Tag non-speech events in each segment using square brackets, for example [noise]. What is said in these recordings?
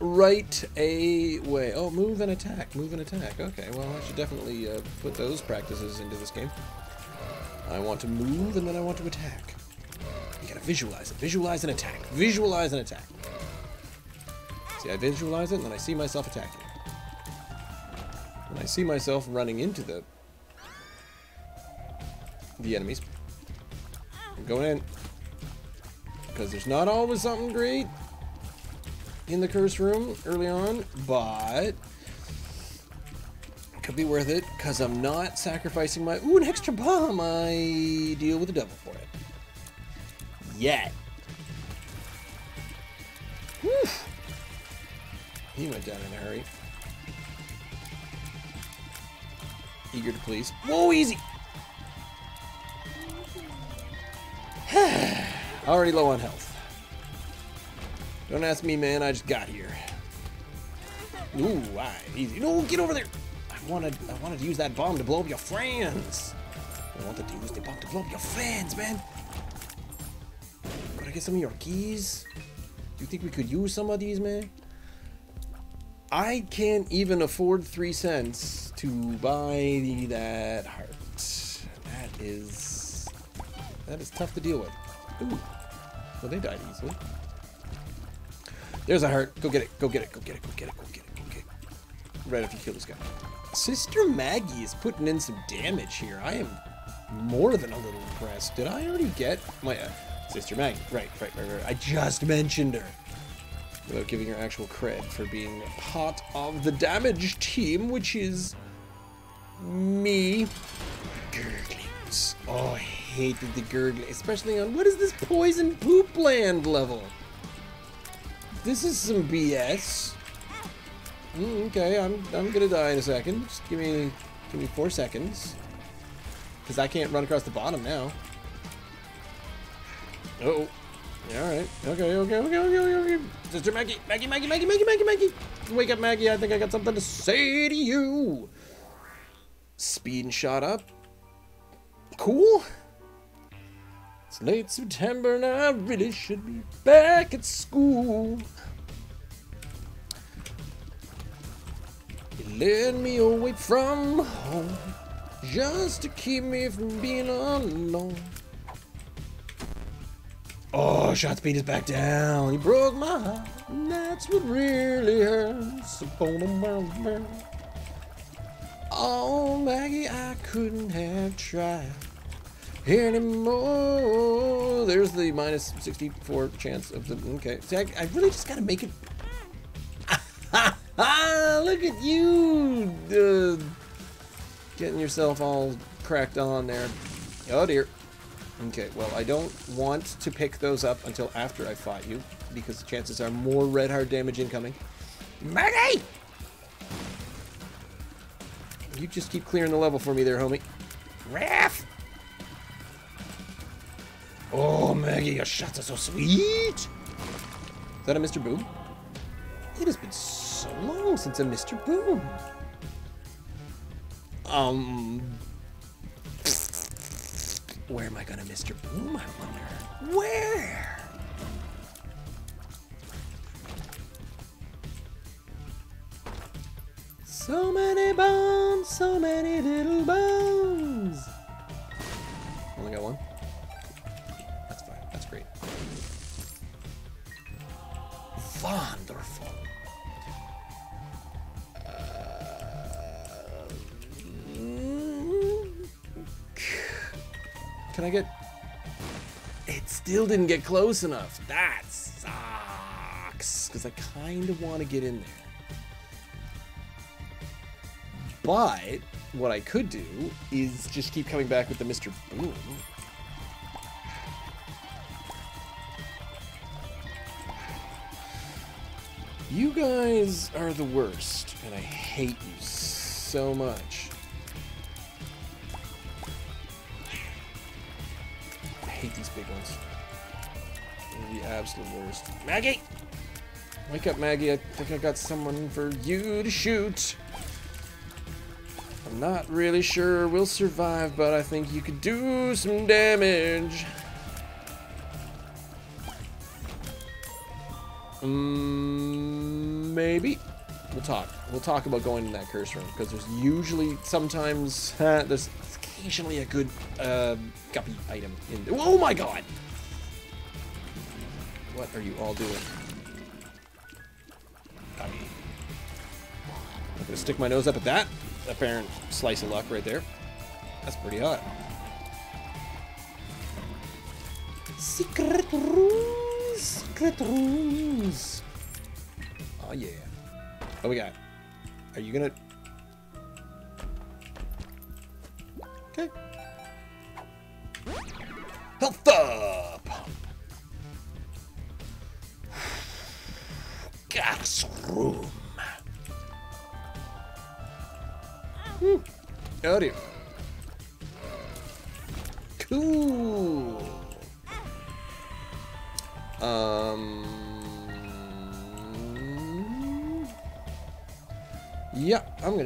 right away. Oh, move and attack. Move and attack. Okay, well, I should definitely uh, put those practices into this game. I want to move and then I want to attack. You gotta visualize it. Visualize and attack. Visualize and attack. See, I visualize it and then I see myself attacking. And I see myself running into the the enemies. I'm going in. Because there's not always something great in the curse room early on, but could be worth it because I'm not sacrificing my ooh an extra bomb. I deal with the devil for it. Yet. Whew. He went down in a hurry. Eager to please. Whoa, easy. [sighs] Already low on health. Don't ask me, man. I just got here. Ooh, why? Easy. No, get over there. I wanted, I wanted to use that bomb to blow up your friends. I wanted to use the bomb to blow up your friends, man. Could I get some of your keys? Do you think we could use some of these, man? I can't even afford three cents to buy that heart. That is, that is tough to deal with. Ooh, well they died easily. There's a heart. Go get it. Go get it. Go get it. Go get it. Go get it. Go get it. Right after you kill this guy. Sister Maggie is putting in some damage here. I am more than a little impressed. Did I already get my uh, Sister Maggie? Right, right, right, right. I just mentioned her. Without giving her actual cred for being part of the damage team, which is me. Gurglings. Oh, I hated the gurgling, especially on what is this poison poop land level? This is some BS. Mm, okay, I'm I'm gonna die in a second. Just give me give me four seconds. Cause I can't run across the bottom now. Uh oh. Alright. Okay, okay, okay, okay, okay, okay. Sister Maggie, Maggie, Maggie, Maggie, Maggie, Maggie, Maggie. Wake up, Maggie. I think I got something to say to you. Speed and shot up. Cool. It's late September and I really should be back at school. Led me away from home just to keep me from being alone. Oh, shot speed is back down. He broke my heart. And that's what really hurts. Oh, Maggie, I couldn't have tried anymore. There's the minus 64 chance of the. Okay. See, I, I really just gotta make it. Look at you! Uh, getting yourself all cracked on there. Oh dear. Okay, well, I don't want to pick those up until after I fought you, because the chances are more red heart damage incoming. Maggie! You just keep clearing the level for me there, homie. Raph! Oh, Maggie, your shots are so sweet! Is that a Mr. Boom? It has been so long since a Mr. Boom. Um... Where am I gonna Mr. Boom, I wonder? Where? So many bones, so many little bones. Only got one? It still didn't get close enough. That sucks. Because I kind of want to get in there. But what I could do is just keep coming back with the Mr. Boom. You guys are the worst, and I hate you so much. Big ones. The absolute worst. Maggie! Wake up, Maggie. I think I got someone for you to shoot. I'm not really sure we'll survive, but I think you could do some damage. Um, maybe. We'll talk. We'll talk about going in that curse room because there's usually sometimes [laughs] there's occasionally a good uh, guppy item in. There. Oh my god! What are you all doing? I'm gonna stick my nose up at that apparent slice of luck right there. That's pretty hot. Secret rooms, secret rooms. Oh yeah. What we got? Are you gonna? Okay. Health up. Gas room. Hmm. Howdy.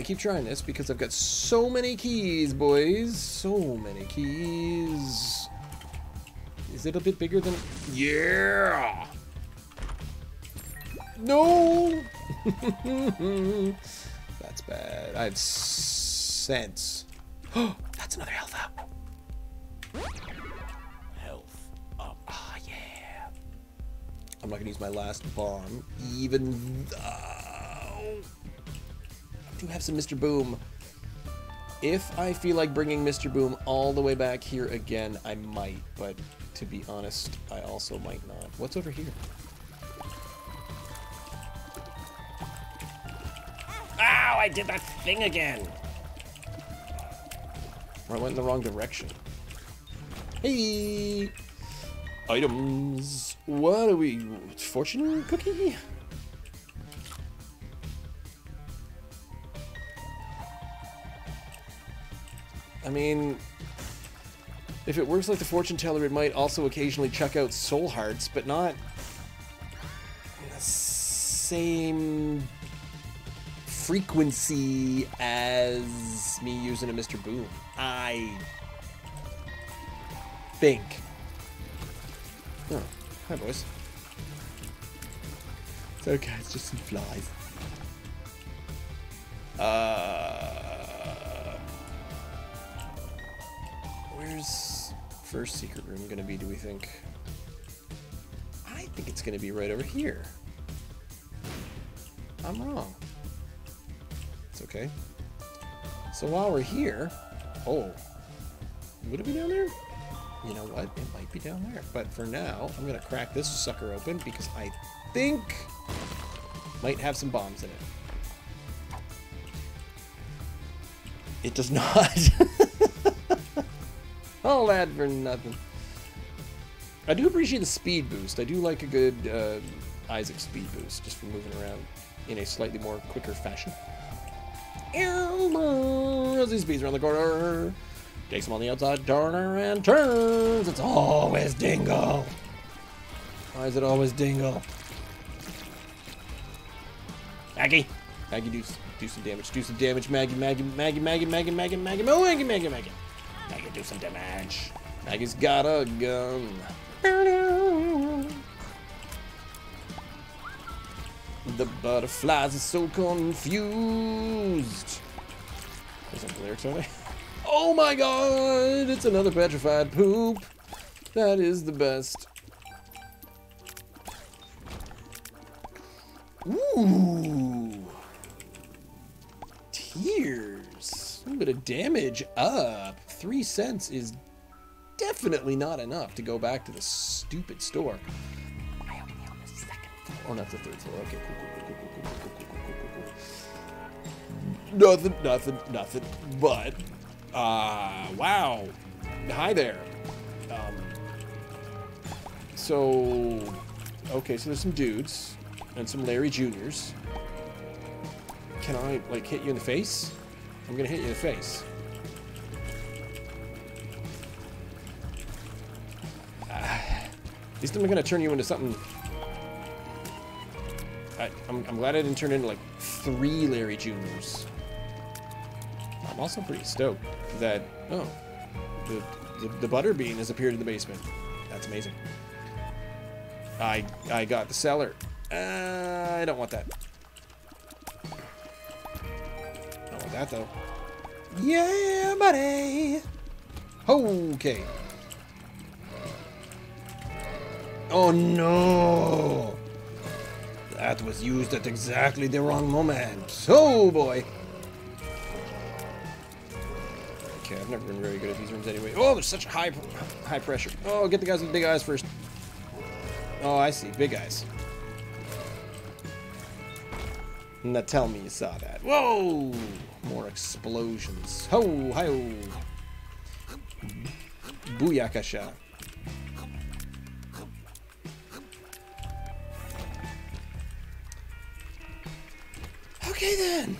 Gonna keep trying this because I've got so many keys, boys. So many keys. Is it a bit bigger than... Yeah! No! [laughs] That's bad. I have sense. [gasps] That's another health up. Health up. Ah, yeah. I'm not gonna use my last bomb, even though do have some Mr. Boom. If I feel like bringing Mr. Boom all the way back here again, I might, but to be honest, I also might not. What's over here? Ow, I did that thing again! Or I went in the wrong direction. Hey! Items. What are we... Fortune cookie? I mean... If it works like the fortune teller, it might also occasionally chuck out soul hearts, but not... the same frequency as me using a Mr. Boom. I think. Oh, hi boys. It's okay, it's just some flies. Uh, where's first secret room gonna be, do we think? I think it's gonna be right over here. I'm wrong. It's okay. So while we're here, oh, would it be down there? You know what? It might be down there. But for now, I'm gonna crack this sucker open because I think might have some bombs in it. It does [laughs] not. All that for nothing. I do appreciate the speed boost. I do like a good uh, Isaac speed boost just for moving around in a slightly more quicker fashion. As he speeds around the corner, takes him on the outside corner and turns. It's always Dingle. Why is it always Dingle? Maggie, Maggie, do do some damage. Do some damage, Maggie, Maggie, Maggie, Maggie, Maggie, Maggie, oh, Maggie, Maggie, Maggie. Maggie, do some damage. Maggie's got a gun. The butterflies are so confused. There's some lyrics, they? Oh my god! It's another petrified poop. That is the best. Ooh. Tears. A little bit of damage up. Three cents is definitely not enough to go back to the stupid store. I only on the second floor. Oh, not the third floor. Okay, cool, cool, cool, cool, cool, cool, cool, cool, cool, cool. Nothing, nothing, nothing. But, uh, wow. Hi there. Um, so, okay, so there's some dudes and some Larry Juniors. Can I, like, hit you in the face? I'm gonna hit you in the face. These things are gonna turn you into something. I, am glad I didn't turn into like three Larry Juniors. I'm also pretty stoked that oh, the the, the butter bean has appeared in the basement. That's amazing. I I got the cellar. Uh, I don't want that. I want that though. Yeah, buddy. Okay. Oh, no! That was used at exactly the wrong moment. Oh, boy! Okay, I've never been very good at these rooms anyway. Oh, there's such high, high pressure. Oh, get the guys with big eyes first. Oh, I see. Big eyes. Now tell me you saw that. Whoa! More explosions. Ho, hi Booyakasha. Okay then.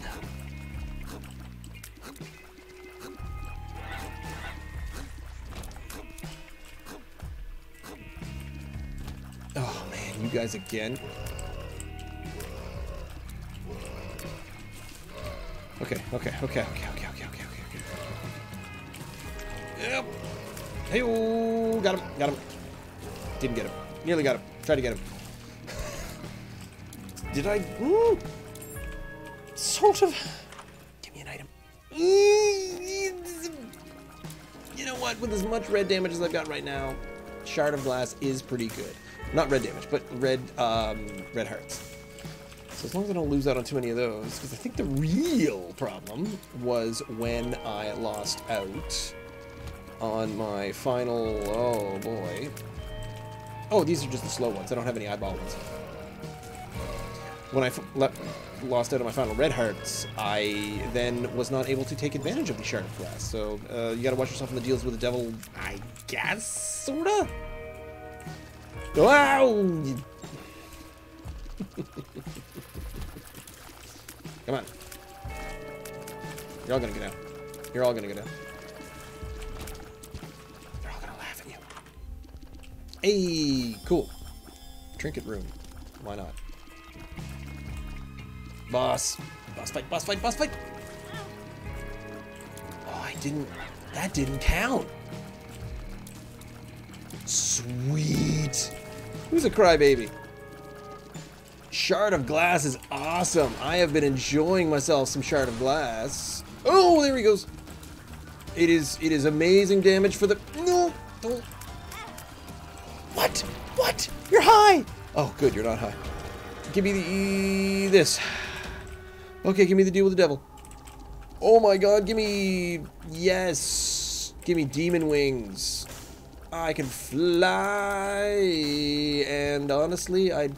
Oh man, you guys again. Okay, okay, okay, okay, okay, okay, okay, okay, okay. Yep. Hey, -oh. got him, got him. Didn't get him. Nearly got him. Tried to get him. [laughs] Did I? Ooh. Sort of. Give me an item. You know what? With as much red damage as I've got right now, Shard of Glass is pretty good. Not red damage, but red, um, red hearts. So as long as I don't lose out on too many of those, because I think the real problem was when I lost out on my final, oh boy. Oh, these are just the slow ones. I don't have any eyeball ones. When I lost out on my final red hearts, I then was not able to take advantage of the shard of glass. So uh, you gotta watch yourself in the deals with the devil, I guess, sorta? Wow! [laughs] Come on. You're all gonna get out. You're all gonna get out. They're all gonna laugh at you. Hey, cool. Trinket room. Why not? Boss. Boss fight, boss fight, boss fight! Oh, I didn't... That didn't count. Sweet. Who's a crybaby? Shard of Glass is awesome. I have been enjoying myself some Shard of Glass. Oh, there he goes. It is it is amazing damage for the no don't What? What? You're high! Oh good, you're not high. Give me the this. Okay, give me the deal with the devil. Oh my god, give me yes. Give me demon wings. I can fly and honestly I'd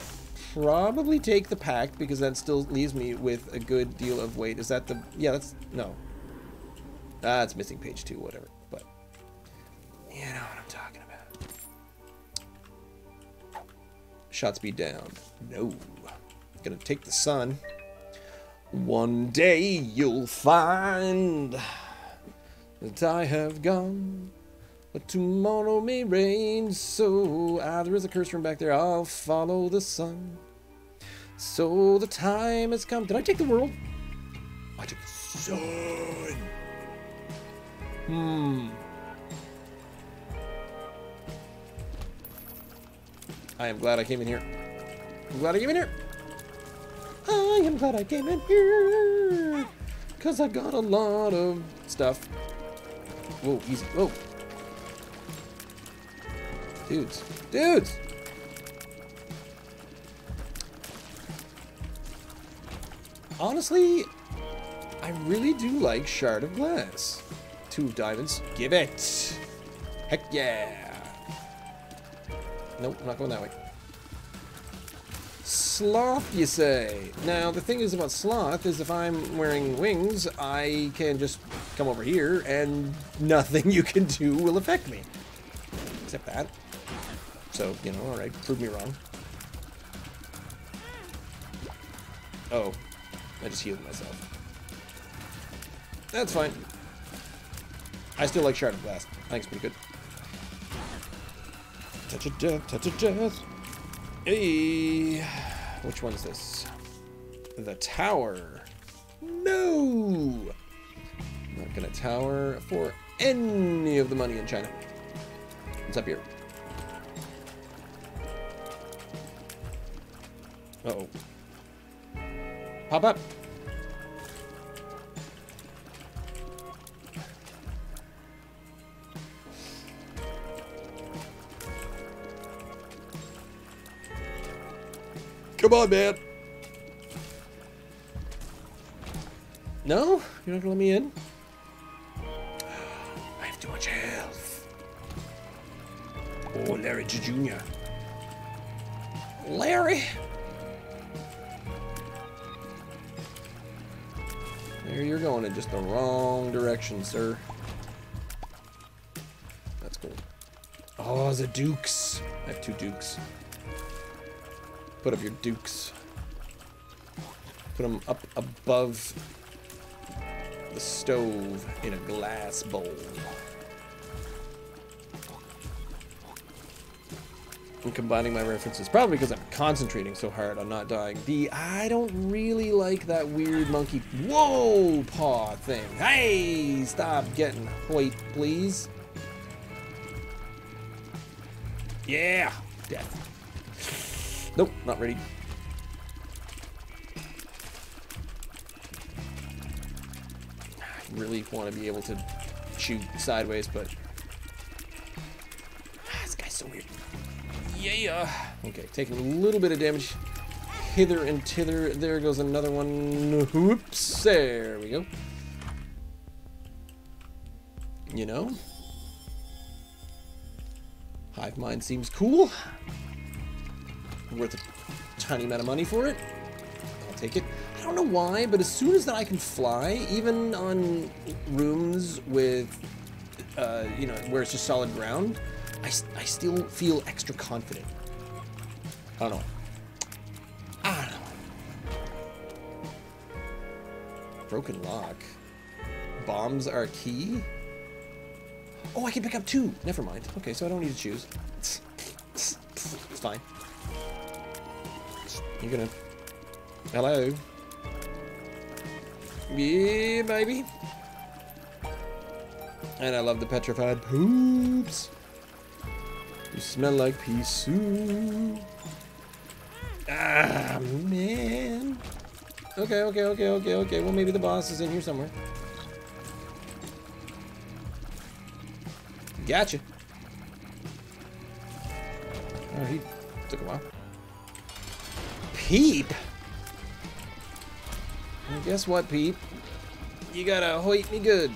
probably take the pact because that still leaves me with a good deal of weight. Is that the... Yeah, that's... No. Ah, it's missing page two, whatever. But, you know what I'm talking about. Shot speed down. No. Gonna take the sun. One day you'll find that I have gone but tomorrow may rain, so ah, there is a curse room back there. I'll follow the sun. So the time has come. Did I take the world? I took the sun. Hmm. I am glad I came in here. I'm glad I came in here. I am glad I came in here. Because I got a lot of stuff. Whoa, easy. Whoa. Dudes. Dudes! Honestly, I really do like Shard of Glass. Two diamonds. Give it! Heck yeah! Nope, I'm not going that way. Sloth, you say? Now, the thing is about Sloth is if I'm wearing wings, I can just come over here and nothing [laughs] you can do will affect me. Except that. So, you know, alright, prove me wrong. Oh, I just healed myself. That's fine. I still like Shard of Glass. I think it's pretty good. Touch of death, touch of death. Hey, which one is this? The tower. No! I'm Not gonna tower for any of the money in China. What's up here? Uh oh Pop up. Come on, man. No? You're not gonna let me in? I have too much health. Oh, Larry Jr. Larry! There you're going in just the wrong direction, sir. That's cool. Oh, the dukes. I have two dukes. Put up your dukes. Put them up above the stove in a glass bowl. I'm combining my references, probably because I'm concentrating so hard on not dying. B, I don't really like that weird monkey, whoa, paw thing. Hey, stop getting white, please. Yeah, death. Nope, not ready. I really want to be able to shoot sideways, but... Ah, [sighs] this guy's so weird. Yeah! Okay, taking a little bit of damage hither and tither. There goes another one. Whoops! There we go. You know? Hive mind seems cool. Worth a tiny amount of money for it. I'll take it I don't know why, but as soon as that I can fly, even on rooms with, uh, you know, where it's just solid ground, I, I still feel extra confident. I don't know. I don't know. Broken lock. Bombs are key? Oh, I can pick up two. Never mind. Okay, so I don't need to choose. It's, it's, You're gonna... Hello? Yeah, baby. And I love the petrified poops. You smell like pea soup. Ah, man. Okay, okay, okay, okay, okay. Well, maybe the boss is in here somewhere. Gotcha. Oh, he took a while. Peep? Well, guess what, Peep? You gotta hoit me good.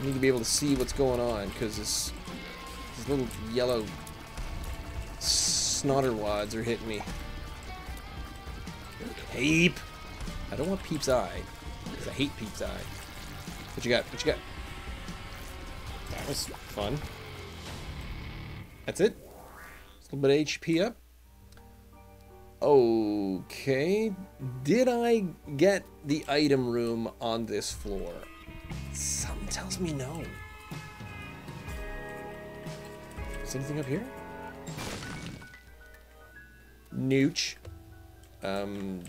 I need to be able to see what's going on, because this, these little yellow snotter wads are hitting me. Peep! I don't want Peep's eye, because I hate Peep's eye. What you got? What you got? That was fun. That's it? A little bit of HP up. Okay. Did I get the item room on this floor? Something tells me no. Is anything up here? Nooch. Um,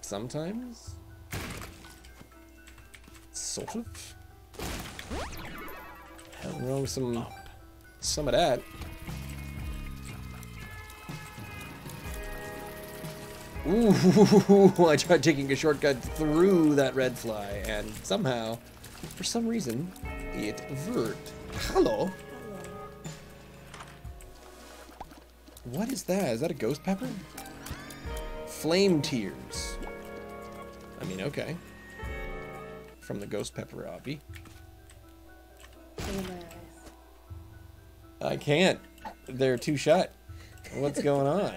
sometimes? Sort of? Nothing wrong some, some of that. Ooh, [laughs] I tried taking a shortcut through that red fly, and somehow, for some reason, it worked. Hello? What is that? Is that a ghost pepper? Flame tears. I mean, okay. From the ghost pepper obby. I can't. They're too shut. What's going on?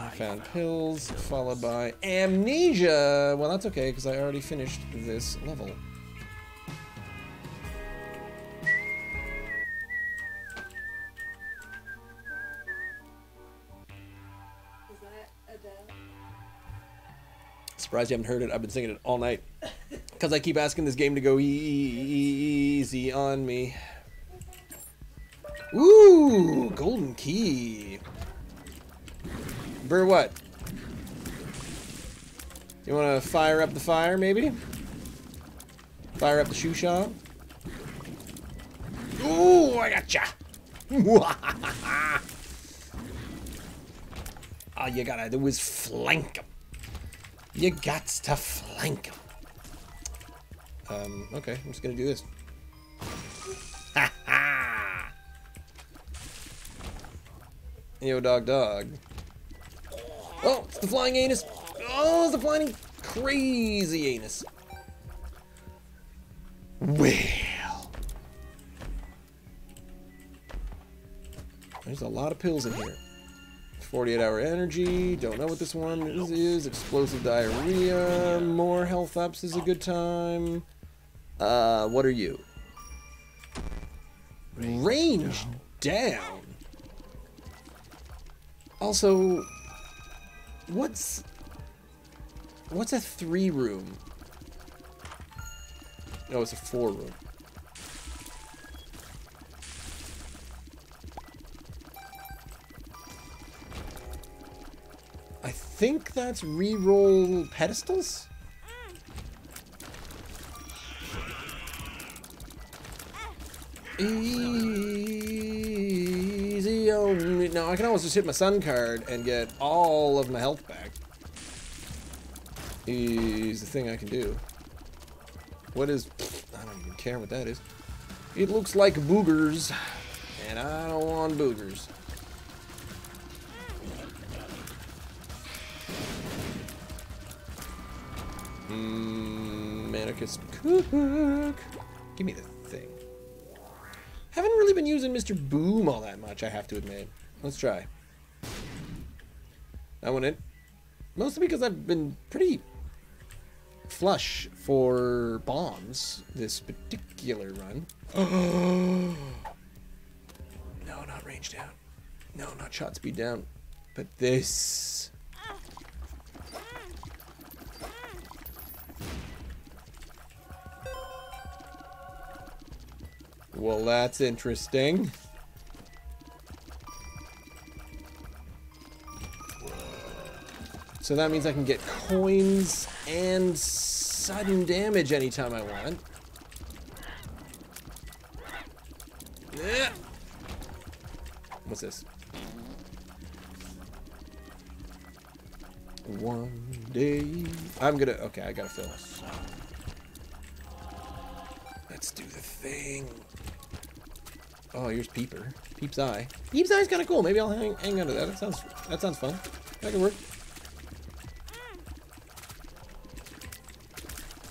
Ah, I found pills, followed by amnesia. Well, that's okay, because I already finished this level. Surprised you haven't heard it. I've been singing it all night. [laughs] Because I keep asking this game to go e easy on me. Ooh, golden key. For what? You want to fire up the fire, maybe? Fire up the shoe shop? Ooh, I gotcha! All [laughs] you gotta do is flank them. You got to flank them. Um, okay, I'm just gonna do this. Ha [laughs] ha! Yo, dog, dog. Oh, it's the flying anus. Oh, it's the flying crazy anus. Well. There's a lot of pills in here. 48 hour energy. Don't know what this one is. is. Explosive diarrhea. More health ups is a good time. Uh, what are you? Range down. Also, what's what's a three room? No, it's a four room. I think that's re-roll pedestals? Easy Now, I can always just hit my sun card and get all of my health back. Is the thing I can do. What is... I don't even care what that is. It looks like boogers. And I don't want boogers. Mmm, Manicus Cook. Give me the thing. I haven't really been using Mr. Boom all that much, I have to admit. Let's try. That one in. Mostly because I've been pretty flush for bombs this particular run. [gasps] no, not range down. No, not shot speed down. But this... Well, that's interesting. So that means I can get coins and sudden damage anytime I want. Yeah. What's this? One day. I'm gonna. Okay, I gotta fill. Let's do the thing. Oh, here's Peeper. Peep's Eye. Peep's Eye's kind of cool. Maybe I'll hang, hang on to that. That sounds that sounds fun. That could work.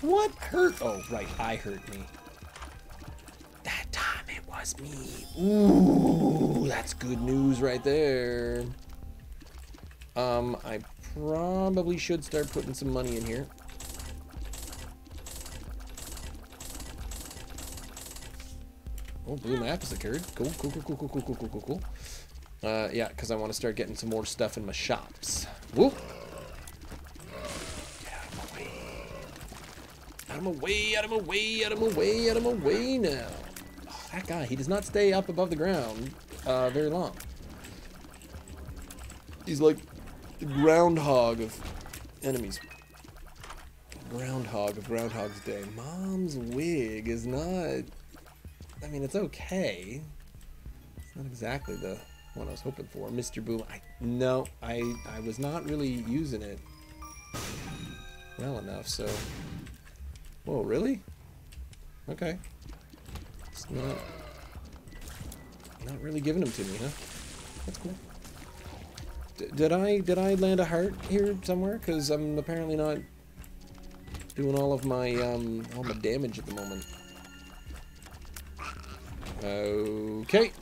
What hurt? Oh, right. I hurt me. That time it was me. Ooh, that's good news right there. Um, I probably should start putting some money in here. Oh, blue map has occurred. Cool, cool, cool, cool, cool, cool, cool, cool, cool. Uh, yeah, because I want to start getting some more stuff in my shops. Whoop. Get my way. Out of my way, out of my way, out of my way, out of my way now. Oh, that guy, he does not stay up above the ground uh, very long. He's like the groundhog of enemies. Groundhog of Groundhog's Day. Mom's wig is not I mean, it's okay. It's not exactly the one I was hoping for. Mr. Boom. I no, I I was not really using it well enough. So, whoa, really? Okay. It's not not really giving them to me, huh? That's cool. D did I did I land a heart here somewhere? Because I'm apparently not doing all of my um all my damage at the moment. Okay.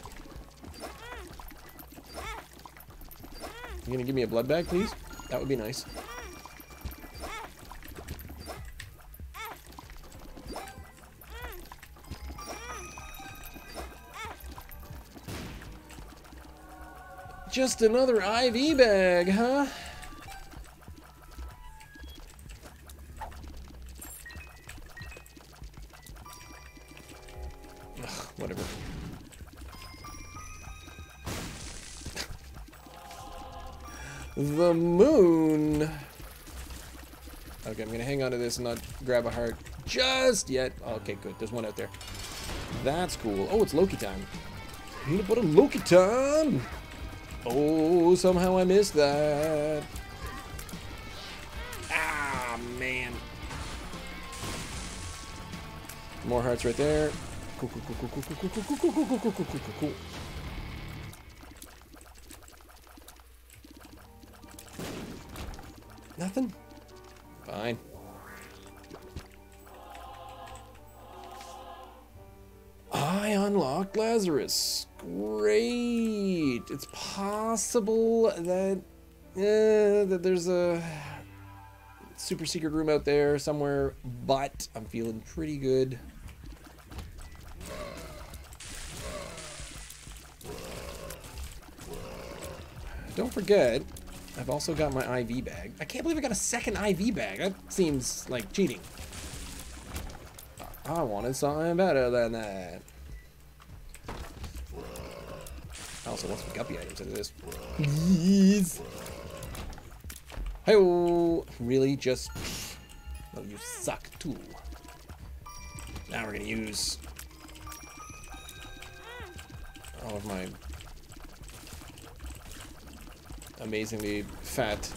You gonna give me a blood bag, please? That would be nice. Just another IV bag, huh? Not grab a heart just yet. Okay, good. There's one out there. That's cool. Oh, it's Loki time. Peanut butter Loki time. Oh, somehow I missed that. Ah, man. More hearts right there. Cool, cool, cool, cool, cool, cool, cool, cool, cool, cool, cool, cool, cool, cool. Nothing? Fine. I unlocked Lazarus. Great. It's possible that uh, that there's a super secret room out there somewhere, but I'm feeling pretty good. Don't forget, I've also got my IV bag. I can't believe I got a second IV bag. That seems like cheating. I wanted something better than that. Also want some guppy items into this. Please. Hey, really? Just. No, you suck too. Now we're gonna use all of my amazingly fat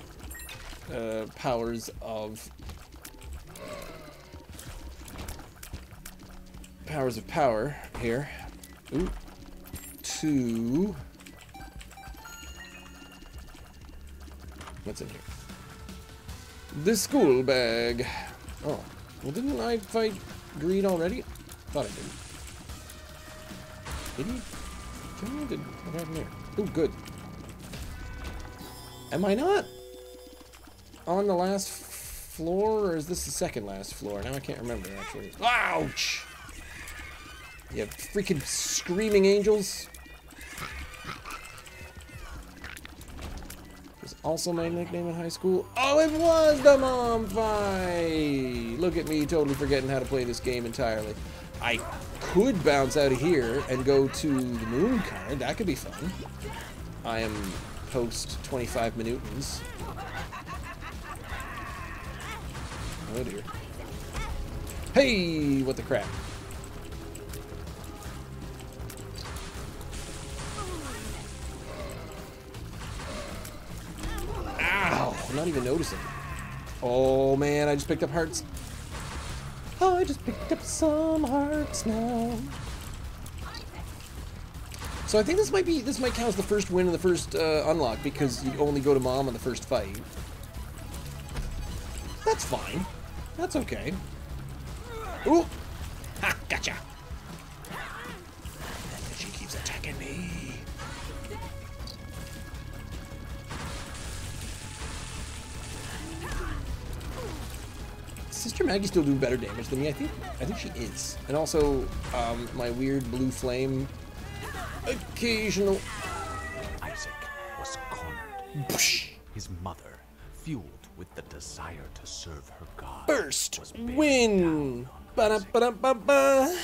uh, powers of powers of power here. Ooh. To what's in here? The school bag. Oh, well, didn't I fight Greed already? Thought I did. Did he? Me? Did what happened there? Oh, good. Am I not on the last floor, or is this the second last floor? Now I can't remember, actually. Ouch! You freaking screaming angels. Also my nickname in high school. Oh, it was the mom fight! Look at me totally forgetting how to play this game entirely. I could bounce out of here and go to the moon card. That could be fun. I am post 25 minutons. Oh dear. Hey, what the crap? I'm not even noticing. Oh man, I just picked up hearts. I just picked up some hearts now. So I think this might be this might count as the first win in the first uh, unlock because you only go to mom on the first fight. That's fine. That's okay. Ooh! Ha! Gotcha! Maggie still doing better damage than me. I think. I think she is. And also, um, my weird blue flame. Occasional. Isaac was cornered. His mother, fueled with the desire to serve her God, Burst! win. Ba-da-ba-da-ba-ba.